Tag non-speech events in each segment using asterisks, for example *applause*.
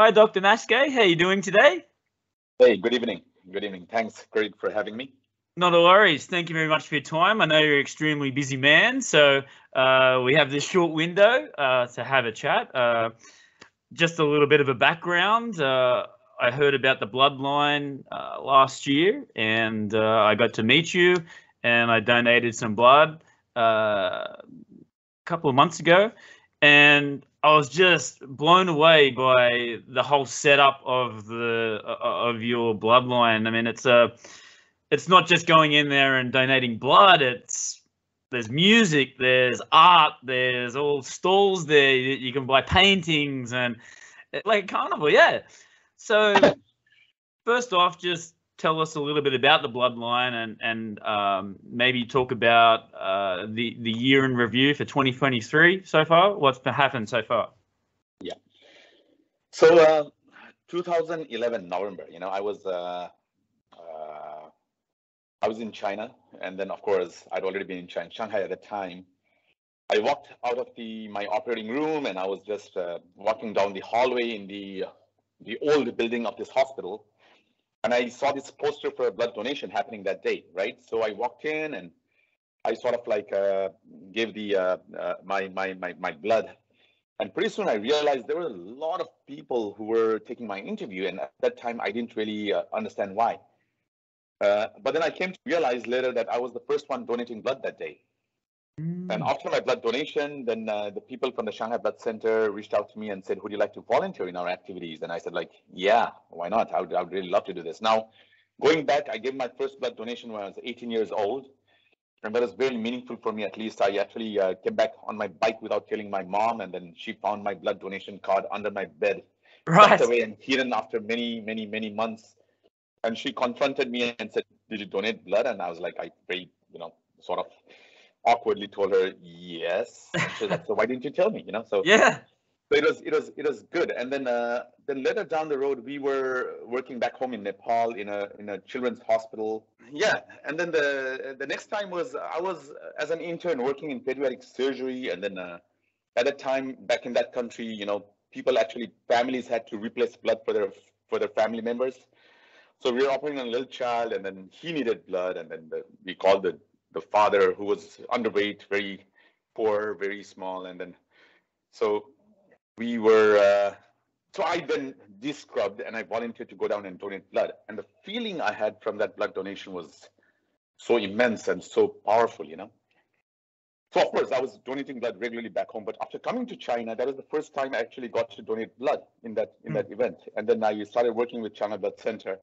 Hi, Dr. Maskay. How are you doing today? Hey, good evening. Good evening. Thanks, Craig, for having me. Not a worries. Thank you very much for your time. I know you're an extremely busy man, so uh, we have this short window uh, to have a chat. Uh, just a little bit of a background. Uh, I heard about the bloodline uh, last year, and uh, I got to meet you, and I donated some blood a couple of months ago, and I was just blown away by the whole setup of the uh, of your bloodline. I mean, it's a it's not just going in there and donating blood. It's there's music, there's art, there's all stalls there. You can buy paintings and like carnival, yeah. So *laughs* first off, just tell us a little bit about the bloodline and and um, maybe talk about uh, the the year in review for 2023 so far. What's happened so far? Yeah. So uh, 2011 November, you know, I was uh, uh, I was in China, and then of course I'd already been in China, Shanghai at the time. I walked out of the my operating room, and I was just uh, walking down the hallway in the the old building of this hospital and I saw this poster for a blood donation happening that day, right? So I walked in and I sort of like uh, gave the uh, uh, my, my my my blood, and pretty soon I realized there were a lot of people who were taking my interview, and at that time I didn't really uh, understand why. Uh, but then I came to realize later that I was the first one donating blood that day. And Mm. after my blood donation, then uh, the people from the Shanghai Blood Center reached out to me and said, "Would you like to volunteer in our activities?" And I said, "Like, yeah, why not? I would, I would really love to do this." Now, going back, I gave my first blood donation when I was 18 years old, and that was very meaningful for me. At least I actually uh, came back on my bike without telling my mom, and then she found my blood donation card under my bed, *laughs* Right. away and hidden after many, many, many months. And she confronted me and said, "Did you donate blood?" And I was like, I very, you know, sort of awkwardly told her yes. And She was like, so why didn't you tell me? You know, so, Yeah. so it was it was it was good. And then uh, then later down the road, we were working back home in Nepal in a in a children's hospital. Yeah, and then the the next time was I was as an intern working in pediatric surgery, and then uh, at that time back in that country, you know, people actually families had to replace blood for their for their family members. So we were operating on a little child, and then he needed blood, and then the, we called the the father who was underweight, very poor, very small, and then so we were. Uh, so I then descrubbed and I volunteered to go down and donate blood, and the feeling I had from that blood donation was so immense and so powerful, you know. So of course I was donating blood regularly back home, but after coming to China, that was the first time I actually got to donate blood in that in Mm. that event, and then I started working with China Blood Center,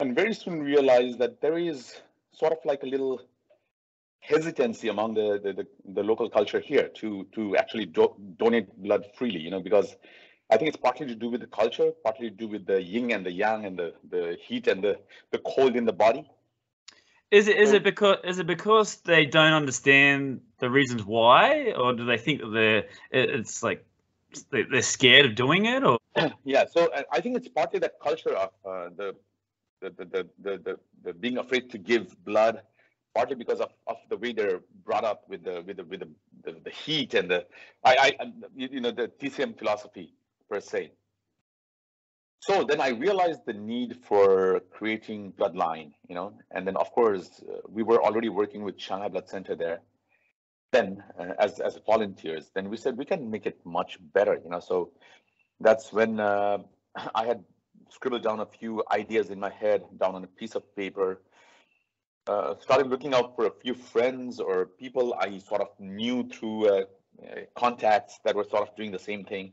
and very soon realized that there is sort of like a little hesitancy among the the, the, the local culture here to to actually do, donate blood freely you know because i think it's partly to do with the culture partly to do with the yin and the yang and the the heat and the the cold in the body. Is it is So- it because is it because they don't understand the reasons why, or do they think that they're it's like they- they're scared of doing it, or? *clears throat* Yeah so I, I think it's partly that culture of uh, the, the, the the the the being afraid to give blood partly because of, of the way they're brought up with the with the with the, the, the heat and the I, I you know the TCM philosophy per se. So then I realized the need for creating bloodline, you know, and then of course uh, we were already working with Shanghai Blood Center there. Then uh, as as volunteers, then we said we can make it much better, you know. So that's when uh, *clears throat* I had scribbled down a few ideas in my head down on a piece of paper uh, started looking out for a few friends or people I sort of knew through uh, uh, contacts that were sort of doing the same thing,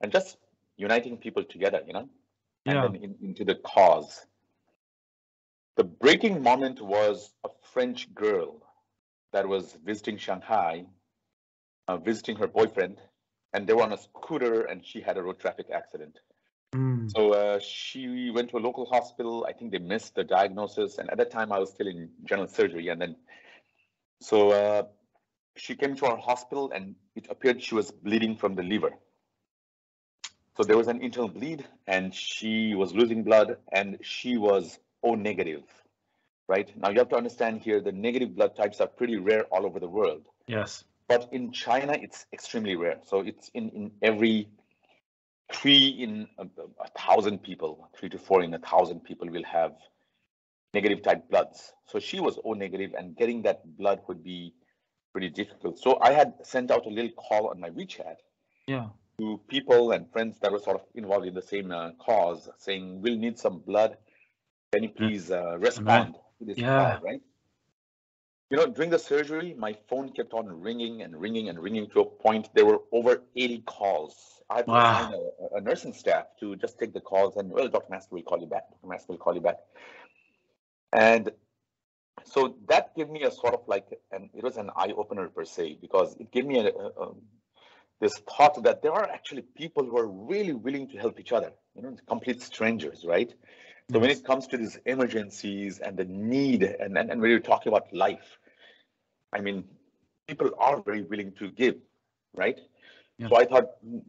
and just uniting people together, you know, and Yeah. then in, into the cause. The breaking moment was a French girl that was visiting Shanghai, uh, visiting her boyfriend, and they were on a scooter, and she had a road traffic accident. Mm. So uh, she went to a local hospital. I think they missed the diagnosis, and at that time I was still in general surgery. And then, so uh, she came to our hospital, and it appeared she was bleeding from the liver. So there was an internal bleed, and she was losing blood, and she was O negative. Right now, you have to understand here the negative blood types are pretty rare all over the world yes, but in China it's extremely rare. So it's in in every three in a, a, thousand people, three to four in a thousand people will have negative type bloods. So she was O negative, and getting that blood would be pretty difficult. So I had sent out a little call on my WeChat. Yeah. To people and friends that were sort of involved in the same uh, cause, saying we'll need some blood. Can you please uh, respond to this yeah. call, right? You know, during the surgery, my phone kept on ringing and ringing and ringing to a point there were over 80 calls. I had Wow. a, a nursing staff to just take the calls and, well, Dr. Master will call you back. Dr. Master will call you back. And so that gave me a sort of like, and it was an eye opener per se, because it gave me a, a- this thought that there are actually people who are really willing to help each other, you know, complete strangers, right? So when it comes to these emergencies and the need, and, and, and when you're talking about life, I mean, people are very willing to give, right? Yeah. So I thought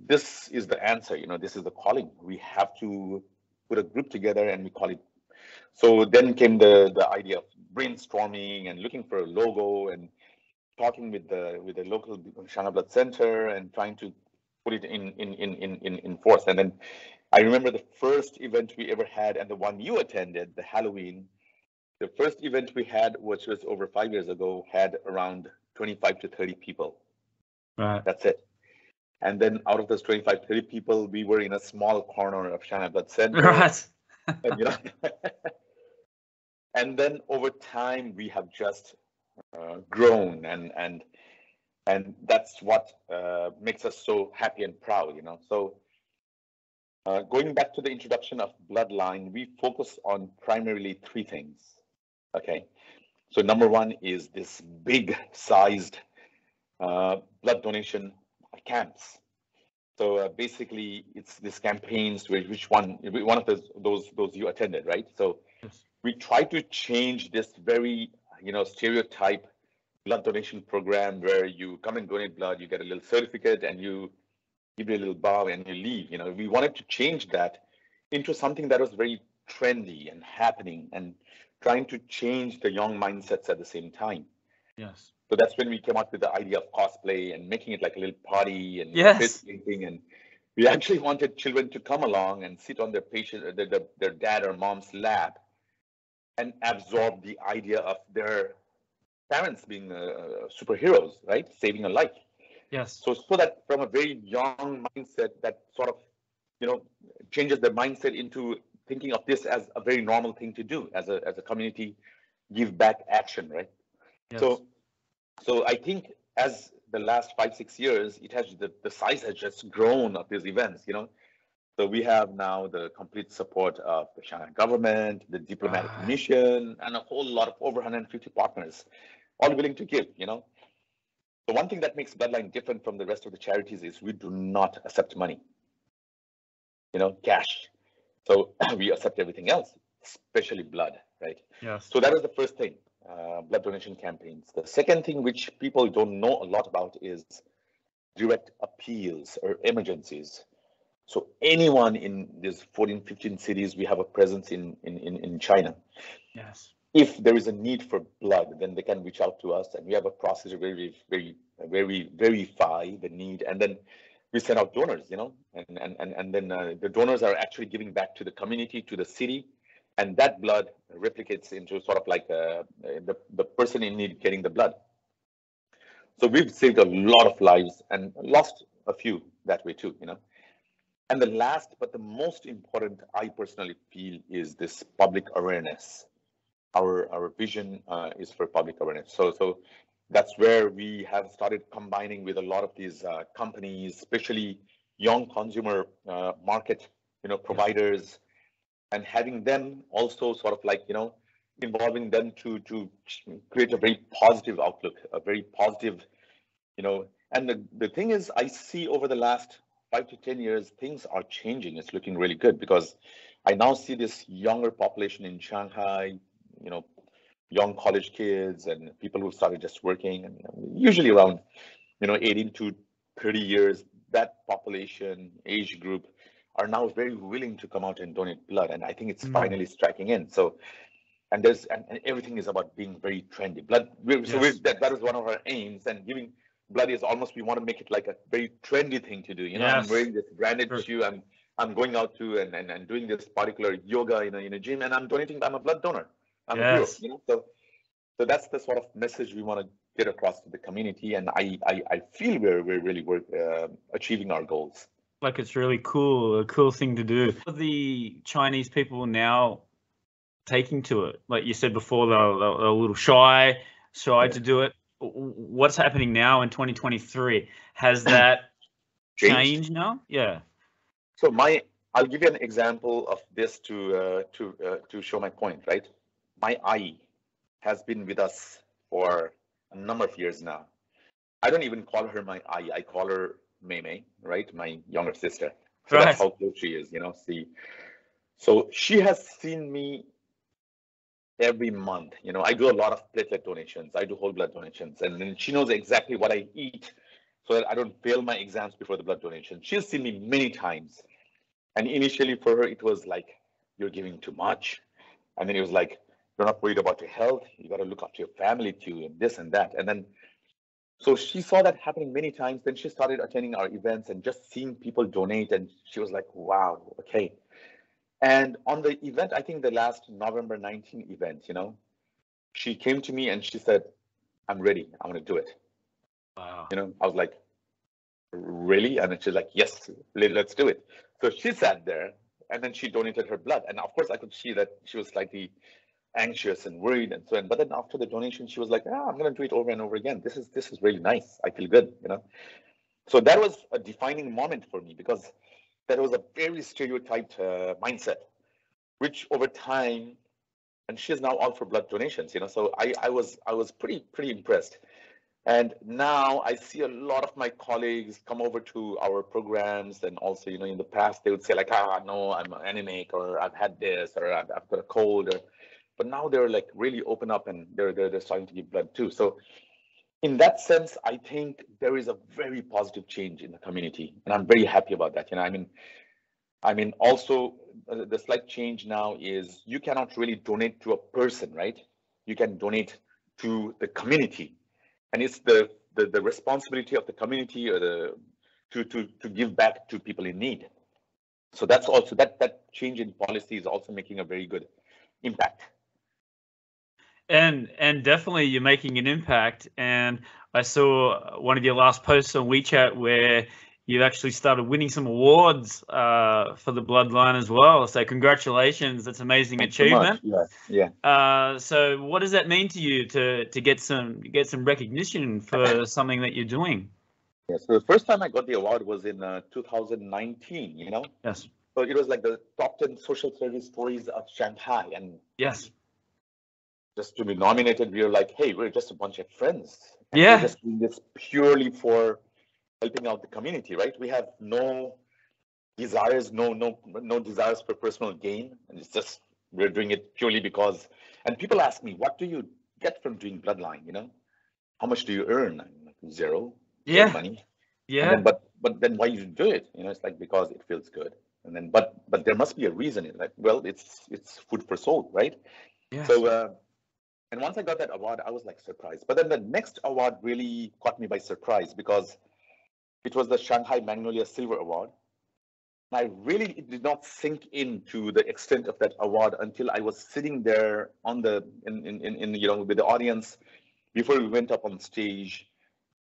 this is the answer, you know, this is the calling. We have to put a group together and we call it. So then came the, the idea of brainstorming and looking for a logo and talking with the with the local Shanghai Blood Center and trying to put it in in in in in, in force. And then I remember the first event we ever had and the one you attended, the Halloween. The first event we had, which was over five years ago, had around 25 to 30 people. Right. That's it. And then out of those 25, 30 people, we were in a small corner of Shanghai Blood Center. Right. and, you know, *laughs* and then over time we have just uh, grown and and and that's what uh, makes us so happy and proud you know so uh, going back to the introduction of bloodline we focus on primarily three things okay so number one is this big sized uh, blood donation camps so uh, basically, it's these campaigns where which one one of those those those you attended, right? So Yes. we try to change this very you know stereotype blood donation program where you come and donate blood, you get a little certificate, and you give you a little bow and you leave. You know, we wanted to change that into something that was very trendy and happening, and trying to change the young mindsets at the same time. Yes. So that's when we came up with the idea of cosplay and making it like a little party and Yes. And we actually wanted children to come along and sit on their patient, uh, their, their, their dad or mom's lap and absorb the idea of their parents being uh, superheroes, right? Saving a life. Yes. So, so that from a very young mindset, that sort of, you know, changes their mindset into thinking of this as a very normal thing to do as a, as a community give back action, right? Yes. So, so I think as the last five six years, it has the, the size has just grown of these events. You know, so we have now the complete support of the Shanghai government, the diplomatic Right. mission, and a whole lot of over 150 partners, all willing to give. You know, the one thing that makes Bloodline different from the rest of the charities is we do not accept money. You know, cash. So *clears throat* we accept everything else, especially blood, right? yes. So that is the first thing, uh, blood donation campaigns. The second thing, which people don't know a lot about, is direct appeals or emergencies. So anyone in these 14, 15 cities, we have a presence in, in, in, in China. Yes. If there is a need for blood, then they can reach out to us and we have a process where we, very, we verify the need and then we send out donors, you know, and, and, and, and then uh, the donors are actually giving back to the community, to the city, and that blood replicates into sort of like uh, the, the person in need getting the blood. So we've saved a lot of lives and lost a few that way too, you know. And the last, but the most important, I personally feel, is this public awareness. Our our vision uh, is for public awareness. So so that's where we have started combining with a lot of these uh, companies, especially young consumer uh, market, you know, providers, and having them also sort of like you know involving them to to create a very positive outlook, a very positive, you know. And the, the thing is, I see over the last five to 10 years, things are changing. It's looking really good because I now see this younger population in Shanghai, you know, young college kids and people who started just working and usually around, you know, 18 to 30 years, that population age group are now very willing to come out and donate blood. And I think it's Mm. finally striking in. So, and there's, and, and everything is about being very trendy. Blood, we so Yes. that, that is one of our aims and giving blood is almost we want to make it like a very trendy thing to do. You know, Yes. I'm wearing this branded Sure. shoe. I'm I'm going out to and, and, and doing this particular yoga in a, in a gym, and I'm donating. I'm a blood donor. I'm a hero. You know, so so that's the sort of message we want to get across to the community, and I I, I feel we're we're really work, uh, achieving our goals. like it's really cool, a cool thing to do. The Chinese people now taking to it, like you said before, they're, they're they're a little shy, shy Yeah. to do it. What's happening now in 2023? Has *clears throat* that Changed. changed now? Yeah. So my, I'll give you an example of this to uh, to uh, to show my point. Right, my ayi has been with us for a number of years now. I don't even call her my ayi. I call her Mei Mei, right, my younger sister. So Right. that's how close she is. You know, see. So she has seen me every month. You know, I do a lot of platelet donations. I do whole blood donations, and then she knows exactly what I eat so that I don't fail my exams before the blood donation. She's seen me many times. And initially for her, it was like, you're giving too much. And then it was like, you're not worried about your health. You got to look after your family too, and this and that. And then, so she saw that happening many times. Then she started attending our events and just seeing people donate. And she was like, wow, okay. And on the event, I think the last November 19 event, you know, she came to me and she said, I'm ready. I'm going to do it Wow. you know i was like really and then she's like yes let, let's do it so she sat there and then she donated her blood and of course i could see that she was slightly anxious and worried and so on. But then after the donation she was like ah, i'm going to do it over and over again. This is this is really nice. I feel good you know? So that was a defining moment for me because that was a very stereotyped uh, mindset which over time and she's now all for blood donations you know? So i i was i was pretty pretty impressed. And now I see a lot of my colleagues come over to our programs, and also, you know, in the past they would say like, "Ah, no, I'm anemic, or I've had this, or I've, I've got a cold," or, but now they're like really open up and they're, they're they're starting to give blood too. So, in that sense, I think there is a very positive change in the community, and I'm very happy about that. You know, I mean, I mean, also uh, the slight change now is you cannot really donate to a person, right? You can donate to the community and it's the, the the responsibility of the community or the to to to give back to people in need so that's also that that change in policy is also making a very good impact And and definitely you're making an impact. And I saw one of your last posts on WeChat where you've actually started winning some awards uh, for the Bloodline as well. So congratulations! That's amazing Thanks so achievement. yeah yeah Uh, so what does that mean to you to to get some get some recognition for something that you're doing? yeah so the first time i got the award was in uh, 2019 you know Yes. so it was like the top 10 social service stories of shanghai and Yes. Just to be nominated we were like hey we're just a bunch of friends. And Yeah. we're just doing this purely for helping out the community right? We have no desires no no no desires for personal gain. And it's just we're doing it purely because and people ask me what do you get from doing bloodline you know? How much do you earn? Like, zero. Yeah. money. Yeah. then, but but then why you do it? You know it's like because it feels good. And then but but there must be a reason. Like well it's it's food for soul right? Yes. so, uh, and once I got that award, I was like surprised. But then the next award really caught me by surprise because it was the Shanghai Magnolia Silver Award. I really did not sink into the extent of that award until I was sitting there on the in in, in, in you know with the audience before we went up on stage,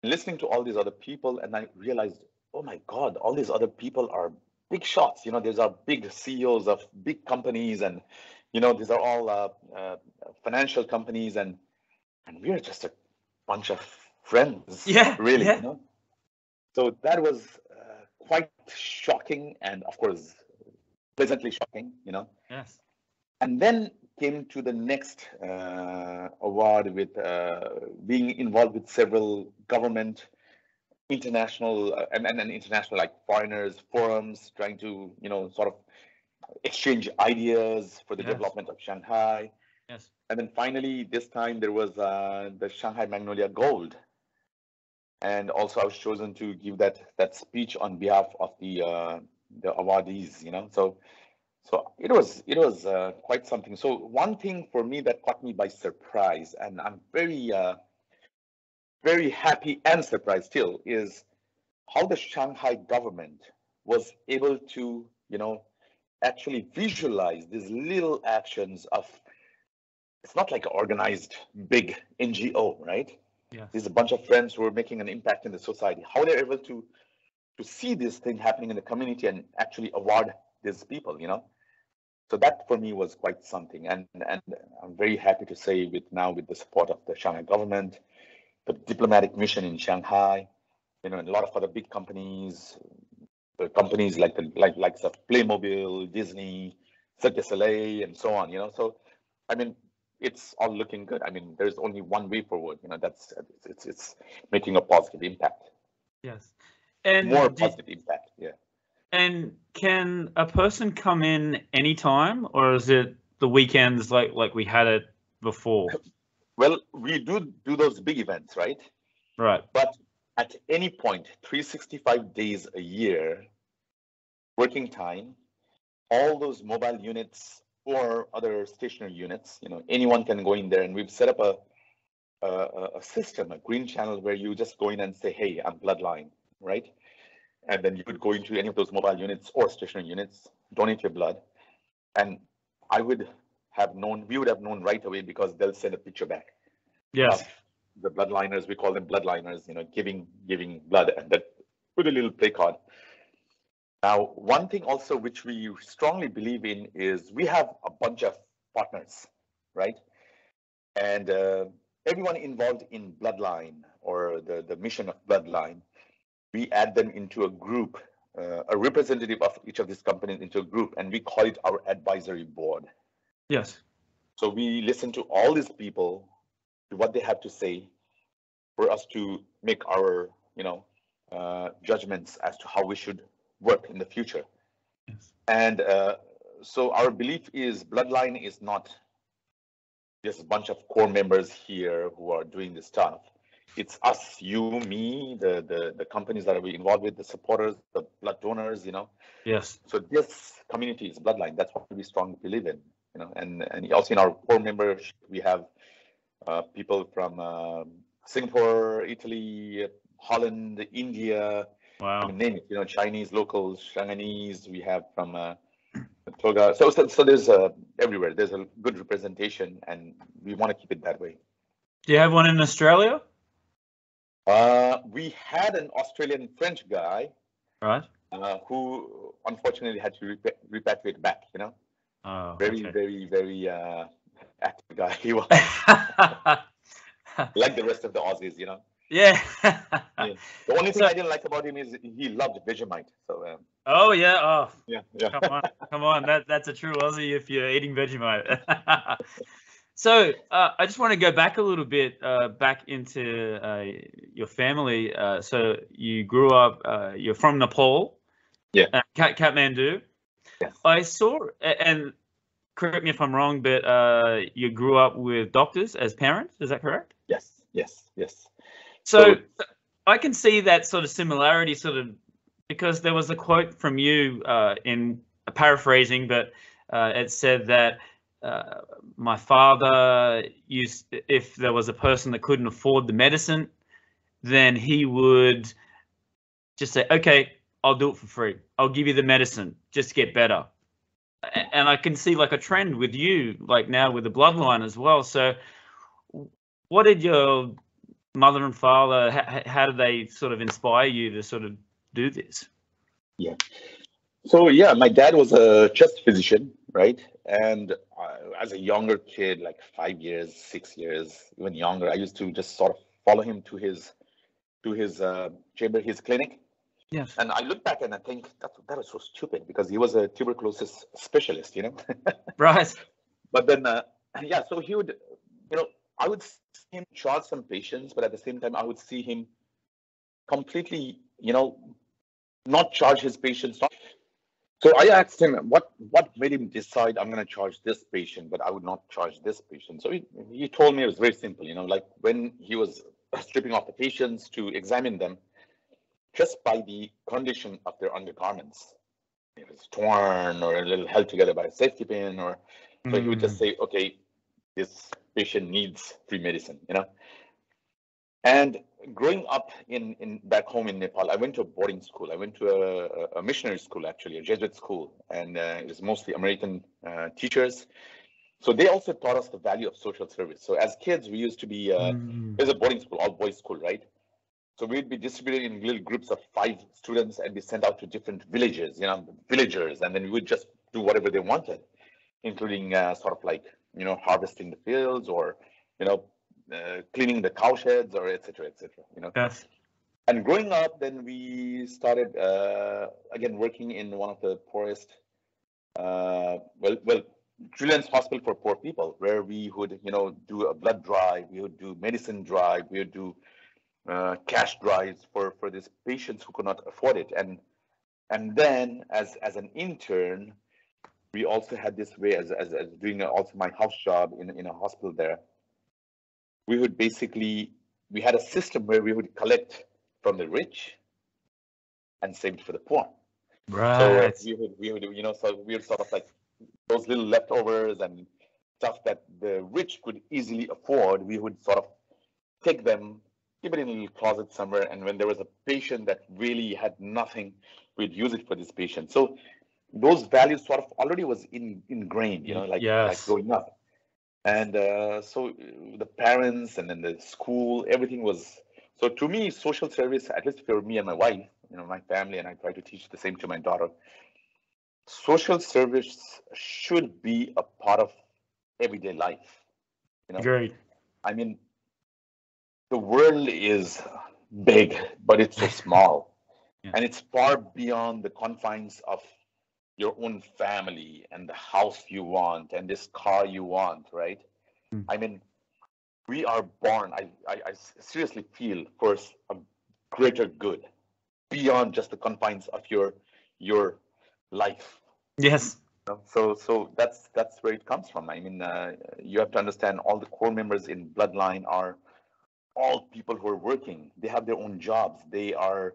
listening to all these other people, and I realized, oh my God, all these other people are big shots. You know, these are big CEOs of big companies and you know these are all uh, uh, financial companies and and we're just a bunch of friends *laughs* Yeah, really yeah. you know so that was uh, quite shocking and of course pleasantly shocking you know Yes. and then came to the next uh, award with uh, being involved with several government international uh, and, and, and international like foreigners forums trying to you know sort of exchange ideas for the Yes. development of shanghai Yes. and then finally this time there was uh, the shanghai magnolia gold and also i was chosen to give that that speech on behalf of the uh, the awardees you know so so it was it was uh, quite something so one thing for me that caught me by surprise and i'm very uh, very happy and surprised still is how the Shanghai government was able to, you know, actually visualize these little actions of it's not like an organized big NGO, right? Yeah. There's a bunch of friends who are making an impact in the society. How they're able to to see this thing happening in the community and actually award these people, you know. So that for me was quite something, and and I'm very happy to say with now with the support of the Shanghai government, the diplomatic mission in Shanghai, you know, and a lot of other big companies, companies like the like likes of Playmobil, Disney, Cirque du Soleil, and so on. You know, so I mean, it's all looking good. I mean, there's only one way forward. You know, that's it's it's, it's making a positive impact. Yes, and More positive impact. Yeah. And can a person come in anytime, or is it the weekends like like we had it before? *laughs* Well, we do do those big events, right? Right. But at any point, 365 days a year, working time, all those mobile units or other stationary units, you know, anyone can go in there, and we've set up a a, a- system, a green channel where you just go in and say, "Hey, I'm Bloodline," right? And then you could go into any of those mobile units or stationary units, donate your blood, and I would have known, we would have known right away because they'll send a picture back Yes. The bloodliners, we call them bloodliners, you know, giving giving blood and that put a little play card. Now, one thing also which we strongly believe in is we have a bunch of partners, right? And uh, everyone involved in Bloodline or the, the mission of Bloodline, we add them into a group, uh, a representative of each of these companies into a group, and we call it our advisory board. Yes. So we listen to all these people, to what they have to say, for us to make our, you know, uh, judgments as to how we should work in the future. Yes. And uh, so our belief is Bloodline is not just a bunch of core members here who are doing this stuff. It's us, you, me, the the the companies that are we involved with, the supporters, the blood donors, you know. Yes. So this community is bloodline. That's what we strongly believe in, you know. And and also in our core membership, we have people from um Singapore, Italy, Holland, India, I Wow. mean, name it. You know, Chinese locals, Shanghainese. We have from uh, Togo. So so so there's uh, everywhere. There's a good representation, and we want to keep it that way. Do you have one in Australia? Uh, we had an Australian French guy Right. uh, who unfortunately had to repa- repatriate back. You know. Oh. very, okay. very, very uh, active guy. *laughs* He was *laughs* like the rest of the Aussies, you know. *laughs* yeah. The only thing I didn't like about him is he loved Vegemite. So um, oh yeah. Oh, yeah, yeah. come on, come on. That that's a true Aussie if you're eating Vegemite. so uh, I just want to go back a little bit, uh, back into uh, your family. Uh, so you grew up. Uh, you're from Nepal. Yeah. Uh, Kat- Kathmandu. Yes. I saw, and correct me if I'm wrong, but uh, you grew up with doctors as parents. Is that correct? Yes, yes, yes. So So- I can see that sort of similarity, sort of, because there was a quote from you uh, in paraphrasing, but uh, it said that uh, my father used, if there was a person that couldn't afford the medicine, then he would just say, "Okay, I'll do it for free. I'll give you the medicine. Just to get better." And I can see like a trend with you, like now with the bloodline as well. So, what did your mother and father how, how did they sort of inspire you to sort of do this Yeah. So yeah, my dad was a chest physician, right? And uh, as a younger kid, like five years, six years, even younger, I used to just sort of follow him to his to his uh, chamber, his clinic. Yes. And I look back and I think that that was so stupid because he was a tuberculosis specialist, you know. *laughs* right. But then uh, yeah so he would you know i would see him charge some patients but at the same time i would see him completely you know not charge his patients. Not- so i asked him what what made him decide i'm going to charge this patient but i would not charge this patient? So he, he told me it was very simple you know like when he was *laughs* stripping off the patients to examine them just by the condition of their undergarments if it's torn or a little held together by a safety pin or so he would just say, okay, this patient needs free medicine, you know? And growing up in, in back home in Nepal, I went to a boarding school. I went to a, a missionary school, actually, a Jesuit school, and uh, it was mostly American uh, teachers. So they also taught us the value of social service. So as kids, we used to be, uh, mm. it was a boarding school, all boys school, right? So we'd be distributed in little groups of five students and be sent out to different villages, you know, villagers, and then we would just do whatever they wanted, including uh, sort of like, you know, harvesting the fields or, you know, uh, cleaning the cow sheds or etc. etc. you know. Yes. And growing up, then we started uh, again working in one of the poorest, uh, well, well, children's hospital for poor people, where we would, you know, do a blood drive, we would do medicine drive, we would do uh, cash drives for for these patients who could not afford it, and and then as as an intern, we also had this way as as, as doing also my house job in in a hospital there we would basically we had a system where we would collect from the rich and save it for the poor. Right. So we would we would you know so we would sort of like those little leftovers and stuff that the rich could easily afford. We would sort of take them, keep it in a little closet somewhere, and when there was a patient that really had nothing, we'd use it for this patient. So those values sort of already was in, ingrained, you know, like, yes. like growing up and uh, so the parents and then the school everything was so to me social service at least for me and my wife you know my family and i try to teach the same to my daughter social service should be a part of everyday life you know great i mean the world is big but it's so *laughs* small yeah. and it's far beyond the confines of your own family and the house you want and this car you want, right? Mm. I mean, we are born, I, I, I seriously feel, for a greater good beyond just the confines of your your life. Yes. So so that's that's where it comes from. I mean, uh, you have to understand all the core members in Bloodline are all people who are working. They have their own jobs. They are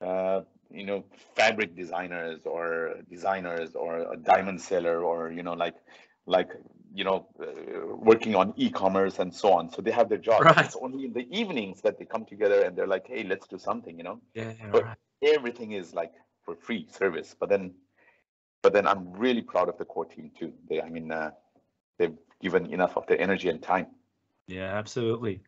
uh, you know fabric designers or designers or a diamond seller or you know like like you know uh, working on e-commerce and so on so they have their jobs. right. it's only in the evenings that they come together and they're like hey let's do something you know yeah, but right. everything is like for free service but then but then i'm really proud of the core team too they i mean uh, they've given enough of their energy and time yeah absolutely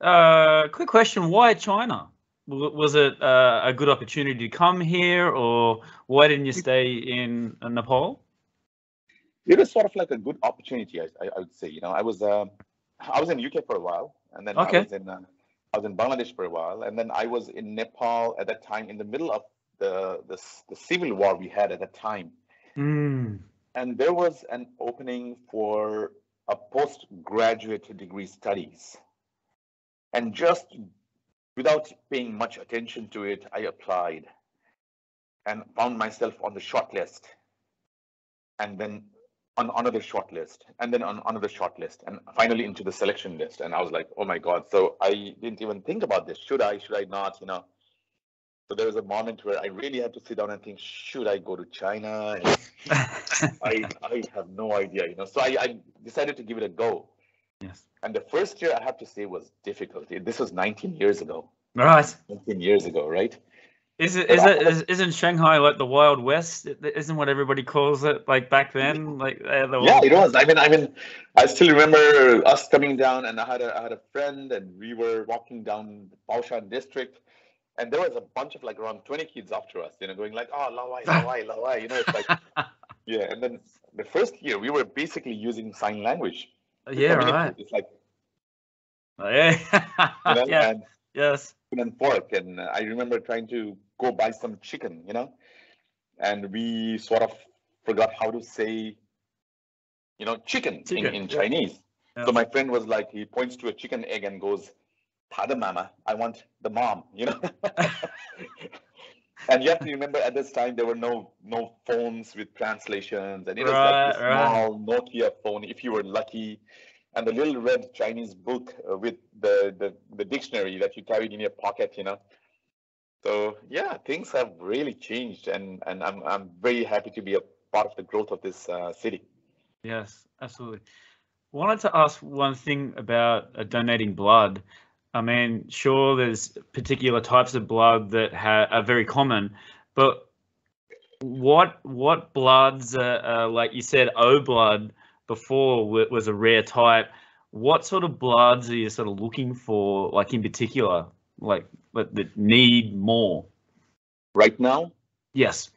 uh quick question why china was it uh, a good opportunity to come here, or why didn't you stay in Nepal? It was sort of like a good opportunity, I, I would say. You know, I was uh, I was in UK for a while, and then okay. I was in uh, I was in Bangladesh for a while, and then I was in Nepal at that time in the middle of the the, the civil war we had at that time. Mm. And there was an opening for a postgraduate degree studies. And just without paying much attention to it, I applied and found myself on the short list and then on another short list and then on another short list and finally into the selection list. And I was like, oh my God. So I didn't even think about this. Should I, should I not, you know? So there was a moment where I really had to sit down and think, should I go to China? *laughs* I, I have no idea, you know. So I, I decided to give it a go. Yes. And the first year, I have to say, was difficult. This was 19 years ago. Right. 19 years ago, right? Is it? Is it? Is, isn't Shanghai like the Wild West? Isn't what everybody calls it like back then? Like uh, the yeah, it was. I mean, I mean, I still remember us coming down, and I had a I had a friend, and we were walking down Baoshan district, and there was a bunch of like around 20 kids after us, you know, going like, oh, Laowai, *laughs* Laowai, Laowai, you know, it's like, *laughs* yeah. And then the first year, we were basically using sign language yeah, right. It's like, oh, yeah, *laughs* you know, yeah, and, yes. And pork, and I remember trying to go buy some chicken, you know, and we sort of forgot how to say, you know, chicken, chicken. in, in yeah. Chinese. Yeah. So my friend was like, he points to a chicken egg and goes, "Tada mama, I want the mom," you know. *laughs* and you have to remember at this time there were no no phones with translations. And it was right, like a small right. nokia phone if you were lucky. And the little red chinese book uh, with the, the the dictionary that you carried in your pocket you know. So yeah things have really changed. And and i'm i'm very happy to be a part of the growth of this uh, city. Yes absolutely. Wanted to ask one thing about uh, donating blood I mean, sure, there's particular types of blood that ha- are very common, but what what bloods, uh, uh, like you said, O blood before was a rare type. What sort of bloods are you sort of looking for, like in particular, like that need more? Right now, yes.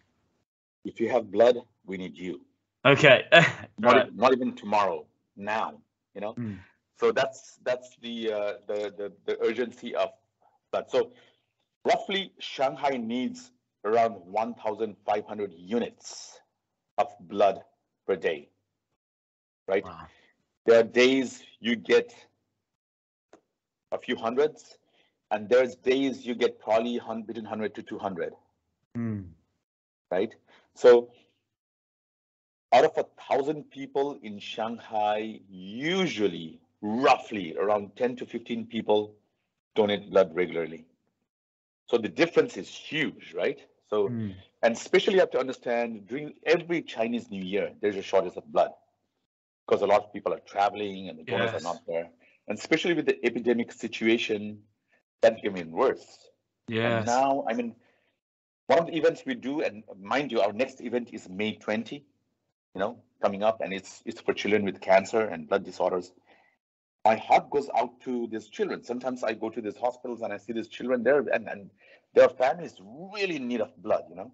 If you have blood, we need you. Okay. *laughs* not, right. not even tomorrow. Now, you know. Mm. So that's that's the, uh, the the the urgency of that. So roughly, Shanghai needs around 1,500 units of blood per day. Right. Wow. There are days you get a few hundreds, and there's days you get probably between 100 to 200. Mm. Right. So out of a thousand people in Shanghai, usually roughly around 10 to 15 people donate blood regularly. So the difference is huge, right? So, mm. and especially you have to understand during every Chinese New Year, there's a shortage of blood because a lot of people are traveling and the donors yes. are not there. And especially with the epidemic situation, that became worse. Yeah. Now, I mean, one of the events we do, and mind you, our next event is May 20, you know, coming up, and it's it's for children with cancer and blood disorders my heart goes out to these children. Sometimes I go to these hospitals and I see these children there, and, and their families really in need of blood, you know.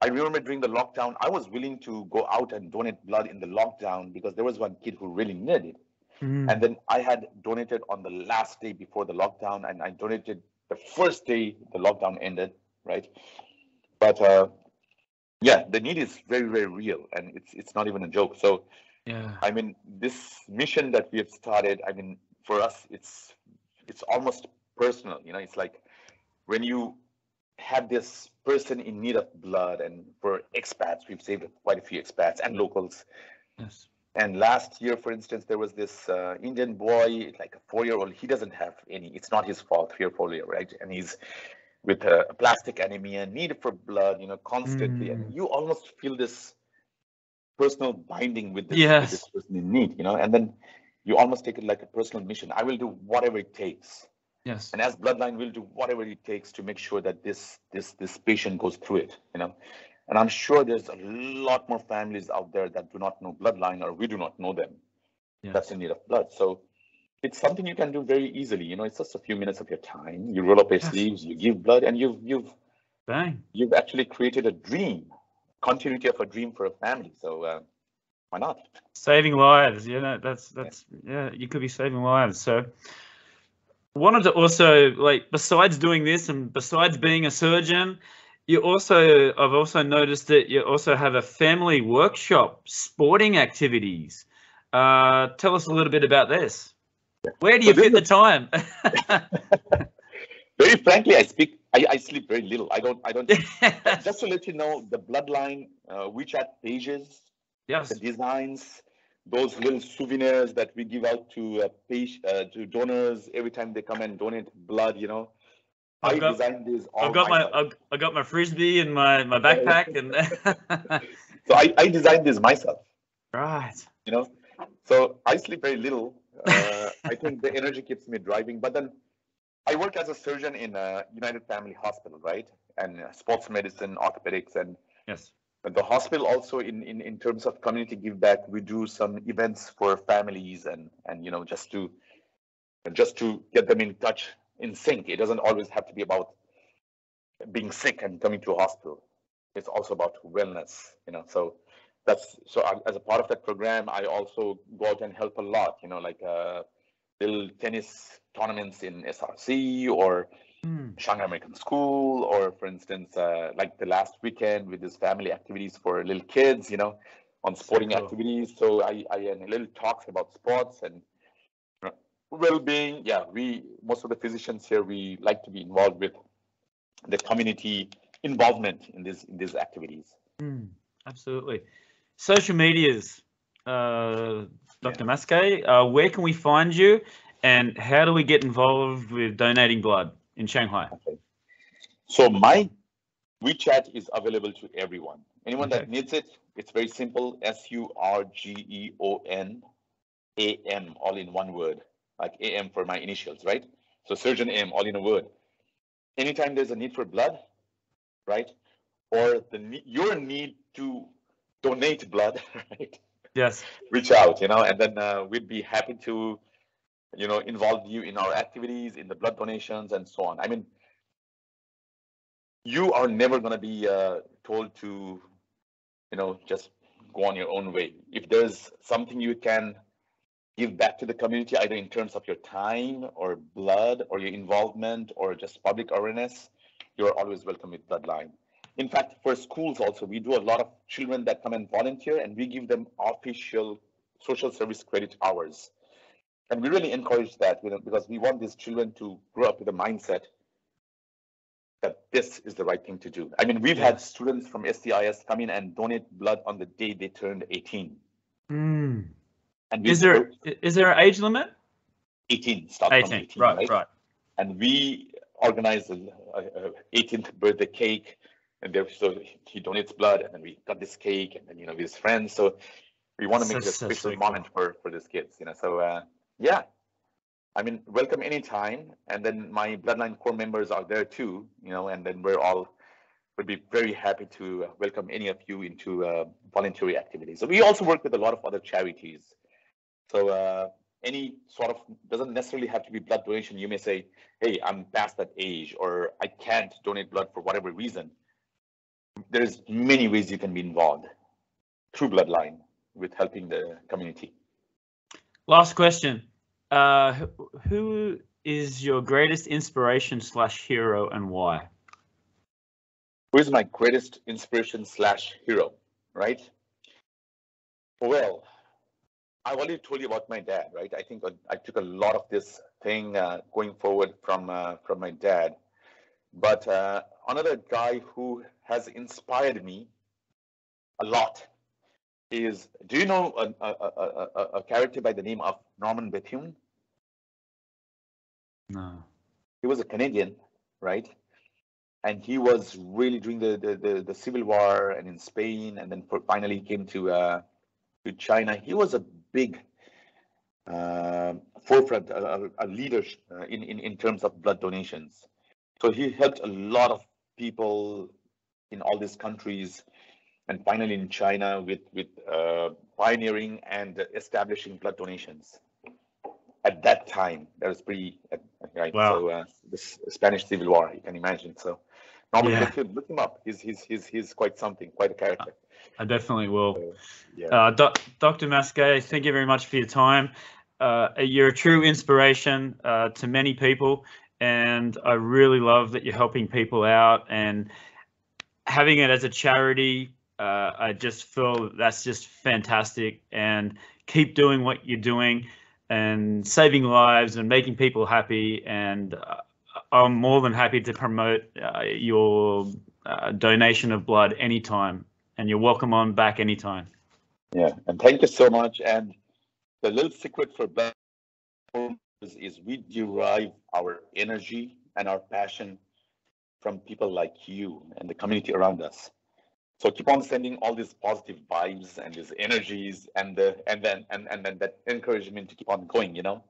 I remember during the lockdown, I was willing to go out and donate blood in the lockdown because there was one kid who really needed it. Mm. And then I had donated on the last day before the lockdown, and I donated the first day the lockdown ended, right? But uh, yeah, the need is very, very real, and it's it's not even a joke. So yeah. I mean, this mission that we have started, I mean, for us, it's it's almost personal. You know, it's like when you have this person in need of blood, and for expats, we've saved quite a few expats and locals. Yes. And last year, for instance, there was this uh, Indian boy, like a four-year-old. He doesn't have any. It's not his fault, three or four year, right? And he's with a, aplastic anemia, need for blood, you know, constantly. Mm. And you almost feel this personal binding with this, yes. with this person in need, you know, and then you almost take it like a personal mission. I will do whatever it takes. Yes. And as Bloodline, we'll do whatever it takes to make sure that this this this patient goes through it, you know. And I'm sure there's a lot more families out there that do not know Bloodline or we do not know them. Yes. That's in need of blood. So it's something you can do very easily. You know, it's just a few minutes of your time. You roll up your yes. sleeves, you give blood, and you've you've Bang. you've actually created a dream continuity of a dream for a family. So uh, why not? Saving lives, you know, that's that's yeah. yeah, you could be saving lives. So wanted to also like besides doing this and besides being a surgeon, you also I've also noticed that you also have a family workshop, sporting activities. Uh, tell us a little bit about this. Where do you so fit the time? *laughs* *laughs* very frankly, I speak I, I sleep very little. I don't. I don't. *laughs* just to let you know, the bloodline uh, WeChat pages, yes, the designs, those little souvenirs that we give out to uh, page, uh, to donors every time they come and donate blood. You know, I've I got, designed this. I've got my I've, got my frisbee and my my backpack, and *laughs* so I, I designed this myself. Right. You know, so I sleep very little. Uh, I think the energy keeps me driving, but then I work as a surgeon in a United Family Hospital, right? And sports medicine, orthopedics, and yes. The hospital also, in, in in terms of community give back, we do some events for families and and you know just to just to get them in touch, in sync. It doesn't always have to be about being sick and coming to a hospital. It's also about wellness, you know. So that's so as a part of that program, I also go out and help a lot. You know, like uh, little tennis tournaments in SRC or mm. Shanghai American School, or for instance, uh, like the last weekend with this family activities for little kids, you know, on sporting so cool. activities. So I, I had little talks about sports and well-being. Yeah, we most of the physicians here we like to be involved with the community involvement in these in these activities. Mm, absolutely. Social medias, uh, Dr. Yeah. Maskay, uh, where can we find you? And how do we get involved with donating blood in Shanghai? Okay. So my WeChat is available to everyone. Anyone okay. that needs it, it's very simple. S U R G E O N A M, all in one word, like AM for my initials, right? So Surgeon M, all in a word. Anytime there's a need for blood, right? Or the your need to donate blood, *laughs* right? Yes. Reach out, you know, and then uh, we'd be happy to, you know, involve you in our activities, in the blood donations, and so on. I mean, you are never going to be uh, told to, you know, just go on your own way. If there's something you can give back to the community, either in terms of your time or blood or your involvement or just public awareness, you're always welcome with Bloodline. In fact, for schools also, we do a lot of children that come and volunteer and we give them official social service credit hours. And we really encourage that you know, because we want these children to grow up with a mindset that this is the right thing to do. I mean, we've had students from SCIS come in and donate blood on the day they turned 18. Mm. And Is there is there an age limit? 18? Start 18. from 18, right, right. And we organized a, a, a 18th birthday cake, and there so he donates blood, and then we got this cake, and then you know with his friends. So we want to make it a So- so special moment for for these kids, you know. So uh, yeah, I mean, welcome anytime. And then my bloodline core members are there too, you know, and then we're all would be very happy to uh, welcome any of you into uh, voluntary activities. So we also work with a lot of other charities. So uh, any sort of doesn't necessarily have to be blood donation. You may say, "Hey, I'm past that age," or "I can't donate blood for whatever reason." There's many ways you can be involved through Bloodline with helping the community. Last question. Uh, who- is your greatest inspiration slash hero and why? who is my greatest inspiration slash hero, right? Well, i've already told you about my dad, right? I think I- I took a lot of this thing uh, going forward from uh, from my dad. But uh, another guy who has inspired me a lot is, do you know a, a, a, a, character by the name of Norman Bethune? No. he was a Canadian, right? And he was really during the the, the, the Civil War and in Spain, and then for, finally came to uh, to China. He was a big uh, forefront, a, a a leader uh, in, in in terms of blood donations. So he helped a lot of people in all these countries, and finally in China with with uh, pioneering and establishing blood donations. At that time, that was pretty right. Wow. So uh, this Spanish Civil War, you can imagine. So normally Yeah. Bethune, look him up. He's he's he's he's quite something, quite a character. I definitely will. So, yeah. Uh, Doc- Dr. Maskay, thank you very much for your time. Uh, you're a true inspiration uh, to many people, and I really love that you're helping people out and having it as a charity. Uh, I just feel that's just fantastic, and keep doing what you're doing and saving lives and making people happy. And uh, I'm more than happy to promote uh, your uh, donation of blood anytime, and you're welcome on back anytime. Yeah, and thank you so much. And the little secret for is, is we derive our energy and our passion from people like you and the community around us. So keep on sending all these positive vibes and these energies and the and then and, and then that encouragement to keep on going, you know.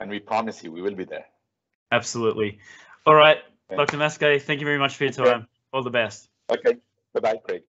And we promise you we will be there. Absolutely. All right, Okay. Dr. Maskay, thank you very much for your Okay. time. All the best. Okay. Bye bye, Craig.